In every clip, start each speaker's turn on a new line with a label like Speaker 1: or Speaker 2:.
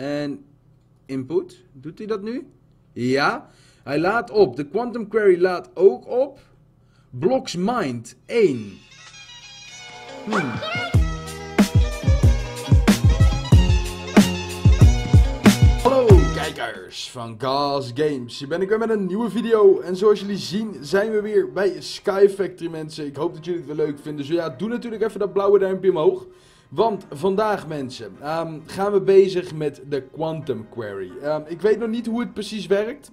Speaker 1: En input. Doet hij dat nu? Ja. Hij laat op. De Quantum Query laat ook op. Blocks Mind 1. Hmm. Hallo kijkers van Gas Games. Hier ben ik weer met een nieuwe video. En zoals jullie zien zijn we weer bij Sky Factory mensen. Ik hoop dat jullie het weer leuk vinden. Dus ja, doe natuurlijk even dat blauwe duimpje omhoog. Want vandaag mensen ehm, gaan we bezig met de Quantum Query. Ehm, ik weet nog niet hoe het precies werkt.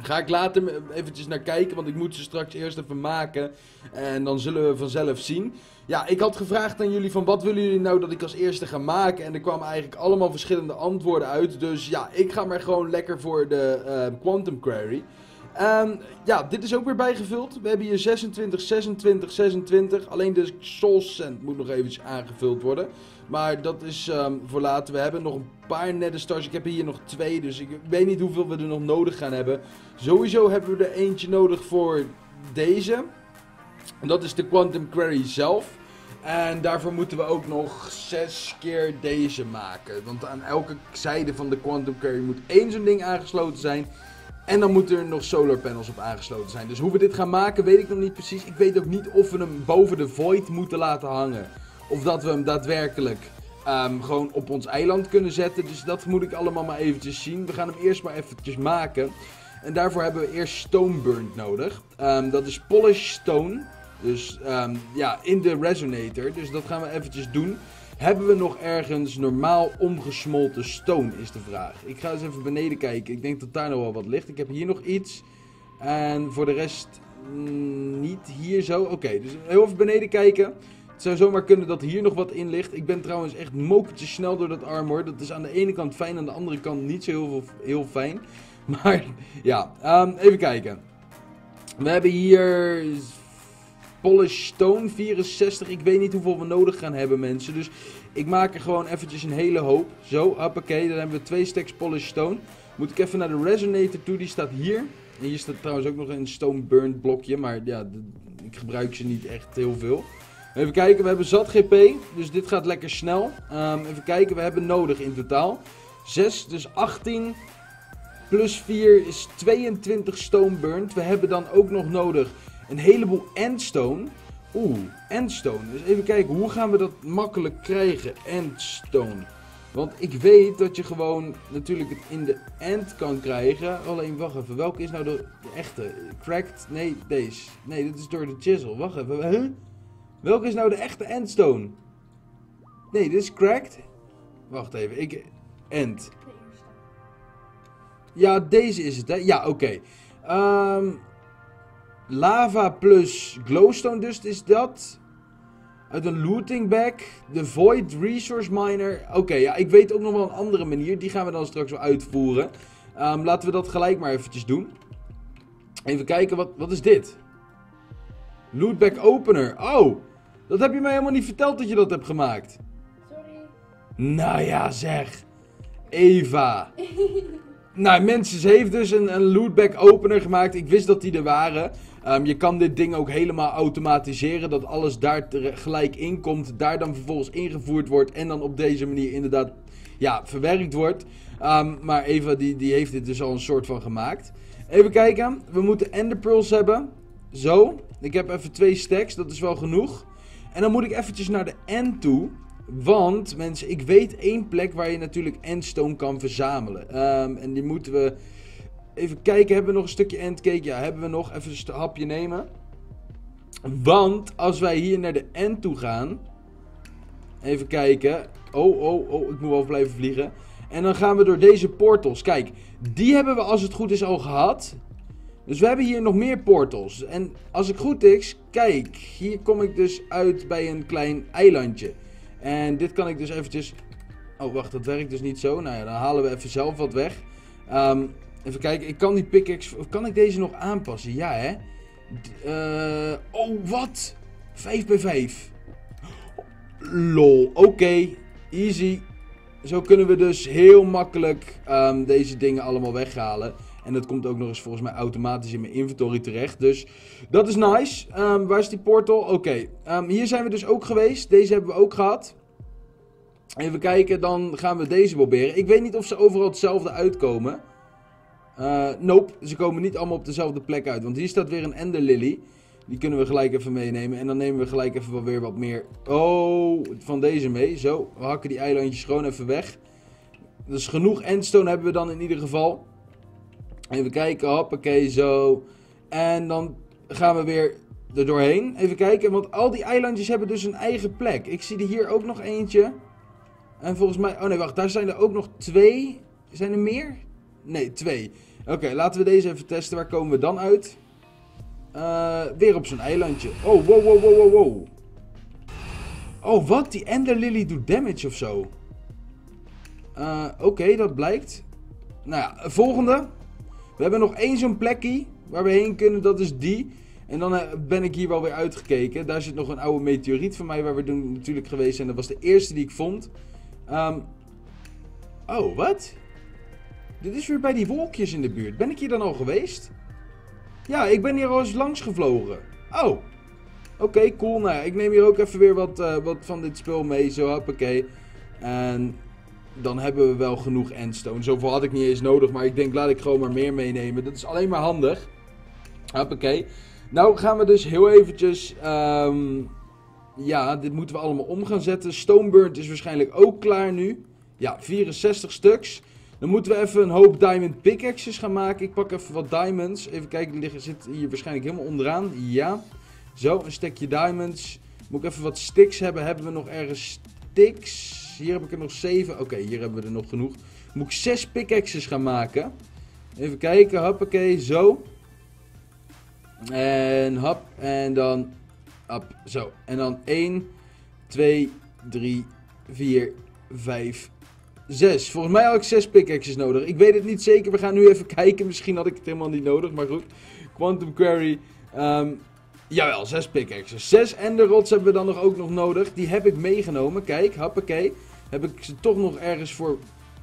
Speaker 1: Ga ik later eventjes naar kijken, want ik moet ze straks eerst even maken. En dan zullen we vanzelf zien. Ja, ik had gevraagd aan jullie van wat willen jullie nou dat ik als eerste ga maken. En er kwamen eigenlijk allemaal verschillende antwoorden uit. Dus ja, ik ga maar gewoon lekker voor de uh, Quantum Query. Um, ja, dit is ook weer bijgevuld. We hebben hier 26, 26, 26. Alleen de Soul Sand moet nog eventjes aangevuld worden. Maar dat is um, voor later. We hebben nog een paar nette stars. Ik heb hier nog twee, dus ik weet niet hoeveel we er nog nodig gaan hebben. Sowieso hebben we er eentje nodig voor deze. En dat is de Quantum Query zelf. En daarvoor moeten we ook nog zes keer deze maken. Want aan elke zijde van de Quantum Query moet één zo'n ding aangesloten zijn. En dan moeten er nog solar panels op aangesloten zijn. Dus hoe we dit gaan maken weet ik nog niet precies. Ik weet ook niet of we hem boven de void moeten laten hangen. Of dat we hem daadwerkelijk um, gewoon op ons eiland kunnen zetten. Dus dat moet ik allemaal maar eventjes zien. We gaan hem eerst maar eventjes maken. En daarvoor hebben we eerst stone burnt nodig. Um, dat is polish stone. Dus um, ja, in de resonator. Dus dat gaan we eventjes doen. Hebben we nog ergens normaal omgesmolten stone, is de vraag. Ik ga eens even beneden kijken. Ik denk dat daar nog wel wat ligt. Ik heb hier nog iets. En voor de rest mm, niet hier zo. Oké, dus heel even beneden kijken. Het zou zomaar kunnen dat hier nog wat in ligt. Ik ben trouwens echt mokertje snel door dat armor. Dat is aan de ene kant fijn, aan de andere kant niet zo heel, heel fijn. Maar ja, um, even kijken. We hebben hier Polish Stone 64. Ik weet niet hoeveel we nodig gaan hebben, mensen. Dus ik maak er gewoon eventjes een hele hoop. Zo, hoppakee. Dan hebben we twee stacks Polish Stone. Moet ik even naar de Resonator toe. Die staat hier. En hier staat trouwens ook nog een Stone Burned blokje. Maar ja, ik gebruik ze niet echt heel veel. Even kijken, we hebben zat GP. Dus dit gaat lekker snel. Um, even kijken, we hebben nodig in totaal 6, dus 18 plus 4 is 22 stone burned. We hebben dan ook nog nodig een heleboel endstone. Oeh, endstone. Dus even kijken, hoe gaan we dat makkelijk krijgen? Endstone. Want ik weet dat je gewoon natuurlijk het in de end kan krijgen. Alleen, wacht even, welke is nou de, de echte? Cracked? Nee, deze. Nee, dit is door de chisel. Wacht even, huh? Welke is nou de echte endstone? Nee, dit is cracked. Wacht even, ik... End. Ja, deze is het, hè? Ja, oké. Okay. Um, ehm, Lava plus glowstone dus is dat. Uit een looting bag. De void resource miner. Oké, ja, ik weet ook nog wel een andere manier. Die gaan we dan straks wel uitvoeren. Um, laten we dat gelijk maar eventjes doen. Even kijken, wat, wat is dit? Lootback opener. Oh, dat heb je mij helemaal niet verteld dat je dat hebt gemaakt.
Speaker 2: Sorry.
Speaker 1: Nou ja, zeg. Eva. nou, mensen, ze heeft dus een, een lootback opener gemaakt. Ik wist dat die er waren. Um, je kan dit ding ook helemaal automatiseren. Dat alles daar gelijk in komt. Daar dan vervolgens ingevoerd wordt. En dan op deze manier inderdaad ja, verwerkt wordt. Um, maar Eva die, die heeft dit dus al een soort van gemaakt. Even kijken. We moeten ender pearls hebben. Zo. Ik heb even twee stacks. Dat is wel genoeg. En dan moet ik eventjes naar de end toe. Want mensen, ik weet één plek waar je natuurlijk endstone kan verzamelen. Um, en die moeten we Even kijken, hebben we nog een stukje endcake? Ja, hebben we nog. Even een hapje nemen. Want als wij hier naar de end toe gaan. Even kijken. Oh, oh, oh, ik moet wel blijven vliegen. En dan gaan we door deze portals. Kijk, die hebben we als het goed is al gehad. Dus we hebben hier nog meer portals. En als ik goed is, kijk, hier kom ik dus uit bij een klein eilandje. En dit kan ik dus eventjes... Oh, wacht, dat werkt dus niet zo. Nou ja, dan halen we even zelf wat weg. Um, Even kijken, ik kan die pickaxe... Kan ik deze nog aanpassen? Ja, hè? Uh, oh, wat? 5 bij 5. Lol, oké. Easy. Zo kunnen we dus heel makkelijk um, deze dingen allemaal weghalen. En dat komt ook nog eens volgens mij automatisch in mijn inventory terecht. Dus dat is nice. Um, waar is die portal? Oké. Um, hier zijn we dus ook geweest. Deze hebben we ook gehad. Even kijken, dan gaan we deze proberen. Ik weet niet of ze overal hetzelfde uitkomen. Uh, nope, ze komen niet allemaal op dezelfde plek uit. Want hier staat weer een Ender Lily. Die kunnen we gelijk even meenemen. En dan nemen we gelijk even wel weer wat meer... Oh, van deze mee. Zo, we hakken die eilandjes gewoon even weg. Dus genoeg endstone hebben we dan in ieder geval. Even kijken, hoppakee, zo. En dan gaan we weer er doorheen. Even kijken, want al die eilandjes hebben dus een eigen plek. Ik zie er hier ook nog eentje. En volgens mij... Oh nee, wacht, daar zijn er ook nog twee. Zijn er meer? Nee, twee. Oké, laten we deze even testen. Waar komen we dan uit? Uh, weer op zo'n eilandje. Oh, wow, wow, wow, wow, wow. Oh, wat? Die Ender Lily doet damage of zo. Uh, Oké, dat blijkt. Nou ja, volgende. We hebben nog één zo'n plekje waar we heen kunnen. Dat is die. En dan eh, ben ik hier wel weer uitgekeken. Daar zit nog een oude meteoriet van mij waar we natuurlijk geweest zijn. Dat was de eerste die ik vond. Um, oh, wat? Dit is weer bij die wolkjes in de buurt. Ben ik hier dan al geweest? Ja, ik ben hier al eens langs gevlogen. Oh. Oké, cool. Nou, ik neem hier ook even weer wat, uh, wat van dit spul mee. Zo, hoppakee. En dan hebben we wel genoeg endstone. Zoveel had ik niet eens nodig, maar ik denk laat ik gewoon maar meer meenemen. Dat is alleen maar handig. Hoppakee. Nou gaan we dus heel eventjes... Um, ja, dit moeten we allemaal om gaan zetten. Stoneburnt is waarschijnlijk ook klaar nu. Ja, 64 stuks. Dan moeten we even een hoop diamond pickaxes gaan maken. Ik pak even wat diamonds. Even kijken, die liggen, zit hier waarschijnlijk helemaal onderaan. Ja. Zo, een stekje diamonds. Moet ik even wat sticks hebben. Hebben we nog ergens sticks? Hier heb ik er nog 7. Oké, hier hebben we er nog genoeg. Moet ik 6 pickaxes gaan maken. Even kijken, hoppakee, zo. En hop, en dan hop, zo. En dan 1, 2, 3, 4, 5, 6. Volgens mij had ik 6 pickaxes nodig. Ik weet het niet zeker, we gaan nu even kijken. Misschien had ik het helemaal niet nodig, maar goed. Quantum Query. Um, jawel, 6 pickaxes. 6 enderrods hebben we dan nog ook nog nodig. Die heb ik meegenomen. Kijk, hoppakee heb ik ze toch nog ergens voor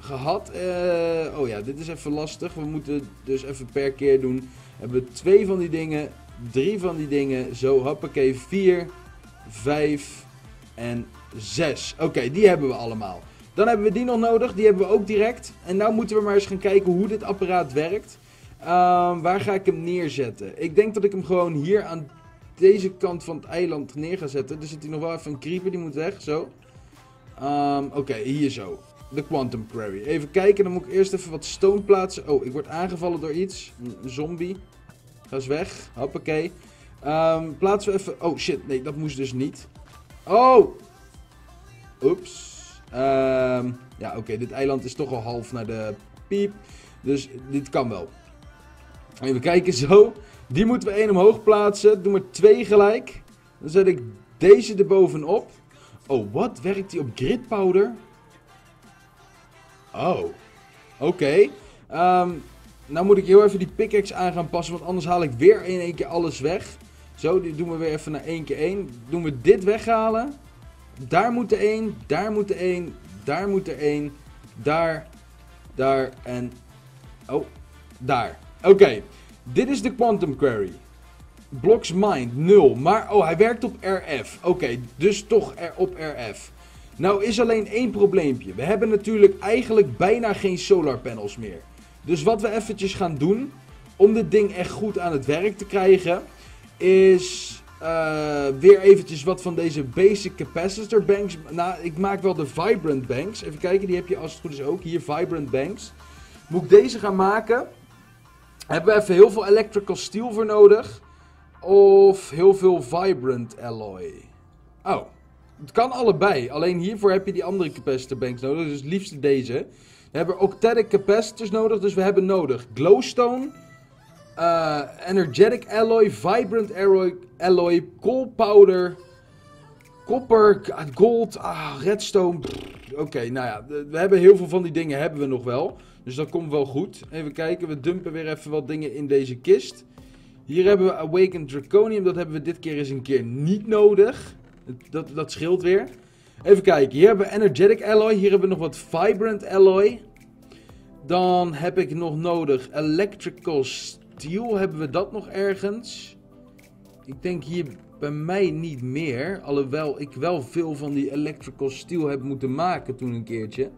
Speaker 1: gehad. Uh, oh ja, dit is even lastig. We moeten dus even per keer doen. Hebben we twee van die dingen, drie van die dingen. Zo, hoppakee, vier, vijf en zes. Oké, die hebben we allemaal. Dan hebben we die nog nodig. Die hebben we ook direct. En nu moeten we maar eens gaan kijken hoe dit apparaat werkt. Uh, waar ga ik hem neerzetten? Ik denk dat ik hem gewoon hier aan deze kant van het eiland neer ga zetten. Er zit hier nog wel even een creeper, die moet weg. Zo. Um, Oké, hier zo. De Quantum Query. Even kijken, dan moet ik eerst even wat stone plaatsen. Oh, ik word aangevallen door iets. Een zombie. Ga eens weg. Hoppakee. Um, plaatsen we even... Oh, shit. Nee, dat moest dus niet. Oh! Oeps. Um, ja, oké. dit eiland is toch al half naar de piep. Dus dit kan wel. Even kijken, zo. Die moeten we één omhoog plaatsen. Doe maar twee gelijk. Dan zet ik deze erbovenop. Oh, wat? Werkt die op grid powder? Oh. Oké. Okay. Ehm, nou moet ik heel even die pickaxe aan gaan passen, want anders haal ik weer in één keer alles weg. Zo, die doen we weer even naar één keer één. Doen we dit weghalen. Daar moet er één, daar moet er één, daar moet er één, daar, daar en... Oh, daar. Oké, dit is de Quantum Query. Blocks Mind 0. Maar, oh, hij werkt op RF. Oké, dus toch op RF. Nou is alleen één probleempje. We hebben natuurlijk eigenlijk bijna geen solar panels meer. Dus wat we eventjes gaan doen, om dit ding echt goed aan het werk te krijgen, is uh, weer eventjes wat van deze basic capacitor banks. Nou, ik maak wel de vibrant banks. Even kijken, die heb je als het goed is ook. Hier, vibrant banks. Moet ik deze gaan maken? Hebben we even heel veel electrical steel voor nodig. Of heel veel Vibrant Alloy. Oh, het kan allebei. Alleen hiervoor heb je die andere capacitor banks nodig. Dus het liefst deze. We hebben octetic capacitors nodig. Dus we hebben nodig glowstone. Uh, energetic alloy, vibrant alloy, alloy coal powder, copper, gold, ah, redstone. Oké, nou ja, we hebben heel veel van die dingen hebben we nog wel. Dus dat komt wel goed. Even kijken, we dumpen weer even wat dingen in deze kist. Hier hebben we Awakened Draconium. Dat hebben we dit keer eens een keer niet nodig. Dat, dat scheelt weer. Even kijken. Hier hebben we Energetic Alloy. Hier hebben we nog wat Vibrant Alloy. Dan heb ik nog nodig Electrical Steel. Hebben we dat nog ergens? Ik denk hier bij mij niet meer. Alhoewel ik wel veel van die electrical steel heb moeten maken toen een keertje.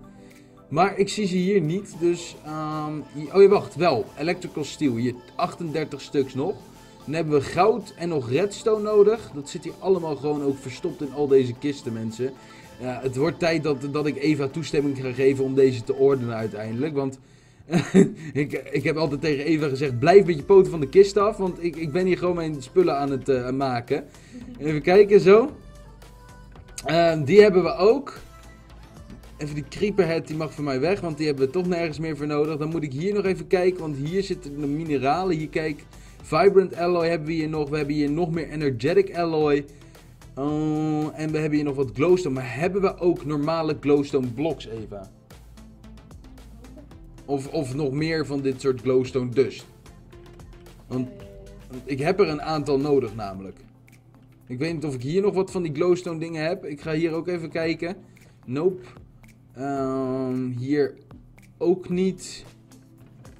Speaker 1: Maar ik zie ze hier niet, dus... ehm, oh ja, wacht, wel. Electrical steel, hier 38 stuks nog. Dan hebben we goud en nog redstone nodig. Dat zit hier allemaal gewoon ook verstopt in al deze kisten, mensen. Het wordt tijd dat, dat ik Eva toestemming ga geven om deze te ordenen uiteindelijk. Want ik, ik heb altijd tegen Eva gezegd, blijf met je poten van de kist af. Want ik, ik ben hier gewoon mijn spullen aan het eh, maken. Even kijken, zo. Ehm, die hebben we ook. Even die creeperhead, die mag voor mij weg, want die hebben we toch nergens meer voor nodig. Dan moet ik hier nog even kijken, want hier zitten de mineralen. Hier kijk, Vibrant Alloy hebben we hier nog. We hebben hier nog meer Energetic Alloy. Oh, en we hebben hier nog wat glowstone. Maar hebben we ook normale glowstone blocks, Eva? Of, of nog meer van dit soort glowstone dust? Want want ik heb er een aantal nodig namelijk. Ik weet niet of ik hier nog wat van die glowstone dingen heb. Ik ga hier ook even kijken. Nope. Ehm, hier ook niet.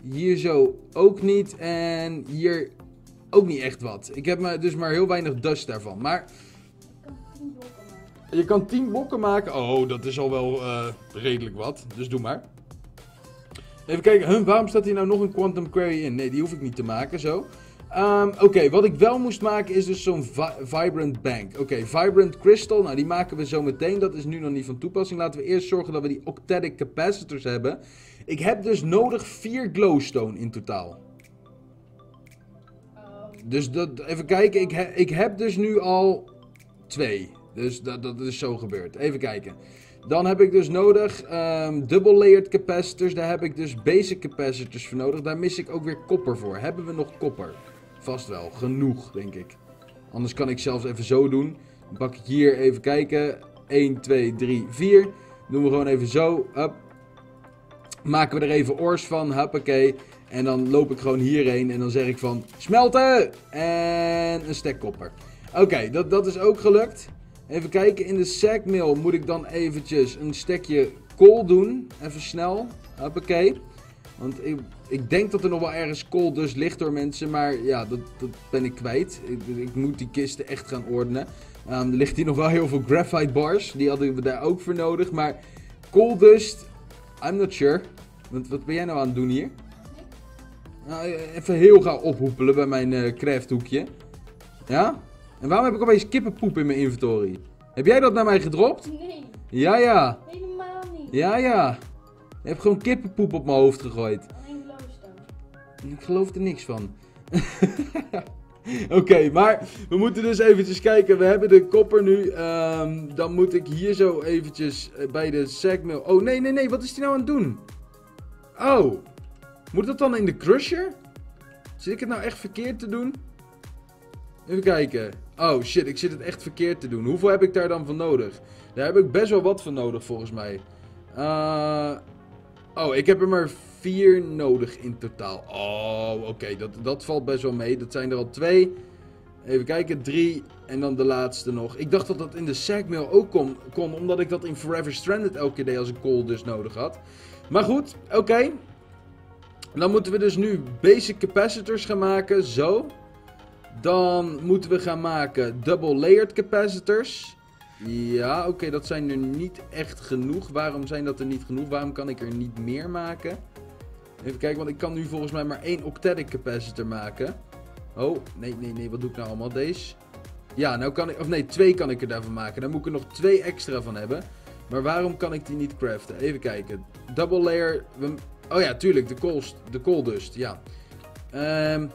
Speaker 1: Hier zo ook niet. En hier ook niet echt wat. Ik heb maar, dus maar heel weinig dust daarvan. Maar
Speaker 2: Ik kan 10 blokken maken.
Speaker 1: je kan 10 blokken maken. Oh, dat is al wel eh, redelijk wat. Dus doe maar. Even kijken. Huh, waarom staat hier nou nog een Quantum Query in? Nee, die hoef ik niet te maken. Zo. Ehm, Oké, wat ik wel moest maken is dus zo'n vi- Vibrant Bank. Oké, Vibrant Crystal. Nou, die maken we zo meteen. Dat is nu nog niet van toepassing. Laten we eerst zorgen dat we die Octetic Capacitors hebben. Ik heb dus nodig 4 glowstone in totaal. Dus dat, even kijken, ik, ik heb dus nu al twee. Dus dat, dat is zo gebeurd. Even kijken. Dan heb ik dus nodig ehm, double layered capacitors. Daar heb ik dus basic capacitors voor nodig. Daar mis ik ook weer kopper voor. Hebben we nog kopper? Vast wel. Genoeg, denk ik. Anders kan ik zelfs even zo doen. Dan pak ik hier even kijken. 1, 2, 3, 4. Doen we gewoon even zo. Hup. Maken we er even oors van. Huppakee. En dan loop ik gewoon hierheen en dan zeg ik van smelten! En een stek kopper. Oké, dat, dat is ook gelukt. Even kijken, in de sackmill moet ik dan eventjes een stekje kool doen. Even snel. Hoppakee. Want ik, ik denk dat er nog wel ergens kool dus ligt door mensen, maar ja, dat, dat ben ik kwijt. Ik, ik moet die kisten echt gaan ordenen. Ehm, er ligt hier nog wel heel veel graphite bars, die hadden we daar ook voor nodig. Maar kooldust, I'm not sure. Want wat ben jij nou aan het doen hier? Nou, even heel gauw ophoepelen bij mijn eh crafthoekje. Ja? En waarom heb ik opeens kippenpoep in mijn inventory? Heb jij dat naar mij gedropt?
Speaker 2: nee,
Speaker 1: Ja, ja.
Speaker 2: helemaal niet.
Speaker 1: Ja, ja. Je hebt gewoon kippenpoep op mijn hoofd gegooid.
Speaker 2: Alleen glowstone.
Speaker 1: Ik geloof er niks van. Oké, maar we moeten dus eventjes kijken. We hebben de kopper nu. Ehm, dan moet ik hier zo eventjes eh, bij de segmill. Oh, nee, nee, nee. Wat is die nou aan het doen? Oh. Moet dat dan in de crusher? Zit ik het nou echt verkeerd te doen? Even kijken. Oh shit, ik zit het echt verkeerd te doen. Hoeveel heb ik daar dan van nodig? Daar heb ik best wel wat van nodig volgens mij. Eh... Oh, ik heb er maar vier nodig in totaal. Oh, oké. Dat, dat valt best wel mee. Dat zijn er al twee. Even kijken, drie. En dan de laatste nog. Ik dacht dat dat in de sackmail ook kon, kon. Omdat ik dat in Forever Stranded elke keer deed als ik coal dus nodig had. Maar goed, oké. Dan moeten we dus nu basic capacitors gaan maken. Zo. Dan moeten we gaan maken double layered capacitors. Ja, oké, dat zijn er niet echt genoeg. Waarom zijn dat er niet genoeg? Waarom kan ik er niet meer maken? Even kijken, want ik kan nu volgens mij maar één octetic capacitor maken. Oh, nee, nee, nee, wat doe ik nou allemaal? Deze? Ja, nou kan ik, of nee, twee kan ik er daarvan maken. Dan moet ik er nog twee extra van hebben. Maar waarom kan ik die niet craften? Even kijken. Double layer. Oh ja, tuurlijk, de coal, de coal dust, ja. Ehm...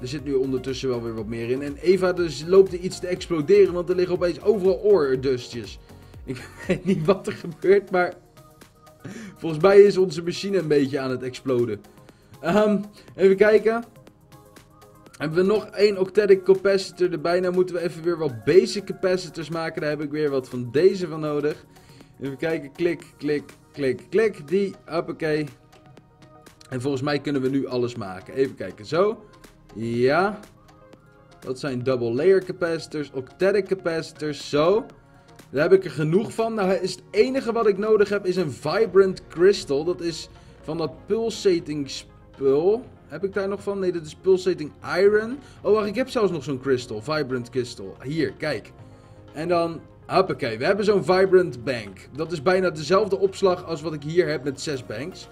Speaker 1: Er zit nu ondertussen wel weer wat meer in. En Eva dus loopt er iets te exploderen, want er liggen opeens overal oordustjes. Ik weet niet wat er gebeurt, maar volgens mij is onze machine een beetje aan het exploden. Ehm, even kijken. Hebben we nog één octetic capacitor erbij? Nou moeten we even weer wat basic capacitors maken. Daar heb ik weer wat van deze van nodig. Even kijken. Klik, klik, klik, klik. Die, hoppakee. En volgens mij kunnen we nu alles maken. Even kijken. Zo. Ja. Dat zijn double layer capacitors, octetic capacitors, zo. Daar heb ik er genoeg van. Nou, het enige wat ik nodig heb is een vibrant crystal. Dat is van dat pulsating spul. Heb ik daar nog van? Nee, dat is Pulsating Iron. Oh, wacht, ik heb zelfs nog zo'n crystal. Vibrant Crystal. Hier, kijk. En dan, hoppakee, we hebben zo'n Vibrant Bank. Dat is bijna dezelfde opslag als wat ik hier heb met 6 banks.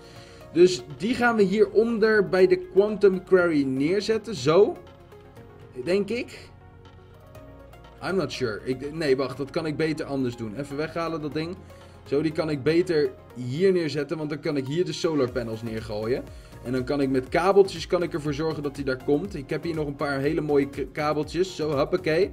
Speaker 1: Dus die gaan we hieronder bij de Quantum Quarry neerzetten. Zo. Denk ik. I'm not sure. Nee, wacht, dat kan ik beter anders doen. Even weghalen dat ding. Zo, die kan ik beter hier neerzetten, want dan kan ik hier de solar panels neergooien. En dan kan ik met kabeltjes kan ik ervoor zorgen dat hij daar komt. Ik heb hier nog een paar hele mooie kabeltjes. Zo, hoppakee.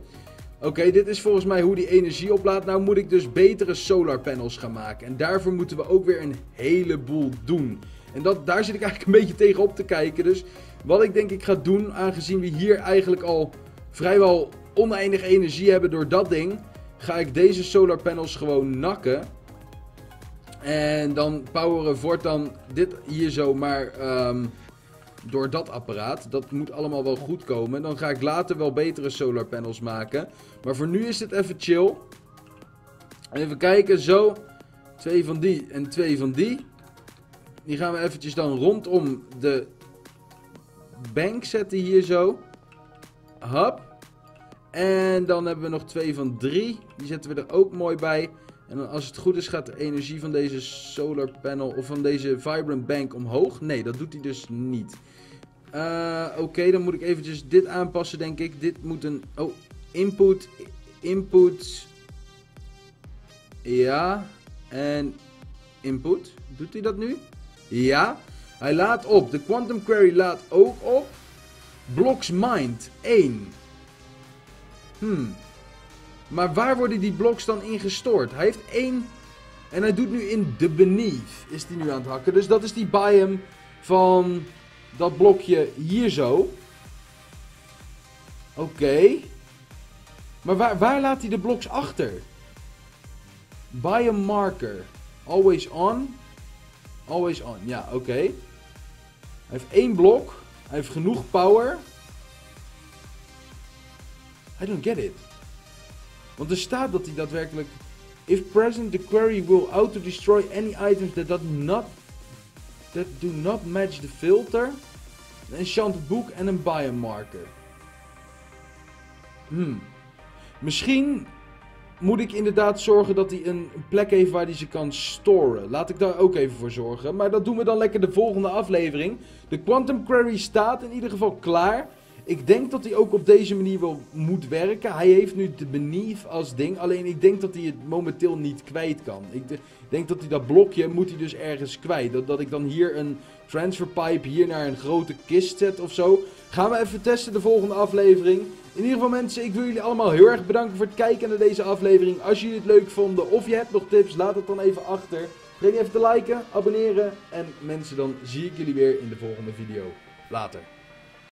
Speaker 1: Oké, dit is volgens mij hoe die energie oplaadt. Nou moet ik dus betere solar panels gaan maken. En daarvoor moeten we ook weer een heleboel doen. En dat, daar zit ik eigenlijk een beetje tegen op te kijken. Dus wat ik denk ik ga doen, aangezien we hier eigenlijk al vrijwel oneindig energie hebben door dat ding, ga ik deze solar panels gewoon nakken. En dan poweren voortaan dit hier zo maar um, door dat apparaat. Dat moet allemaal wel goed komen. Dan ga ik later wel betere solar panels maken. Maar voor nu is het even chill. Even kijken, zo. Twee van die en twee van die. Die gaan we eventjes dan rondom de bank zetten hier zo. Hop. En dan hebben we nog twee van drie. Die zetten we er ook mooi bij. En dan als het goed is gaat de energie van deze solar panel of van deze vibrant bank omhoog. Nee, dat doet hij dus niet. Uh, Oké, dan moet ik eventjes dit aanpassen denk ik. Dit moet een... Oh, input. Input. Ja. En input. Doet hij dat nu? Ja. Hij laat op. De Quantum Query laat ook op. Blocks Mind 1. Hmm. Maar waar worden die bloks dan in gestoord? Hij heeft één... En hij doet nu in de beneath. Is hij nu aan het hakken. Dus dat is die biome van dat blokje hier zo. Oké. Maar waar, waar laat hij de bloks achter? Biome marker. Always on. Always on. Ja, oké. Hij heeft één blok. Hij heeft genoeg power. I don't get it. Want er staat dat hij daadwerkelijk... If present, the query will auto-destroy any items that, do not, that do not match the filter. Een enchanted book en een biomarker. Hmm. Misschien moet ik inderdaad zorgen dat hij een plek heeft waar hij ze kan storen. Laat ik daar ook even voor zorgen. Maar dat doen we dan lekker de volgende aflevering. De Quantum Query staat in ieder geval klaar. Ik denk dat hij ook op deze manier wel moet werken. Hij heeft nu de Beneath als ding. Alleen ik denk dat hij het momenteel niet kwijt kan. Ik denk dat hij dat blokje moet hij dus ergens kwijt. Dat, dat ik dan hier een transferpipe hier naar een grote kist zet of zo. Gaan we even testen de volgende aflevering. In ieder geval mensen, ik wil jullie allemaal heel erg bedanken voor het kijken naar deze aflevering. Als jullie het leuk vonden of je hebt nog tips, laat het dan even achter. Vergeet niet even te liken, abonneren. En mensen, dan zie ik jullie weer in de volgende video. Later.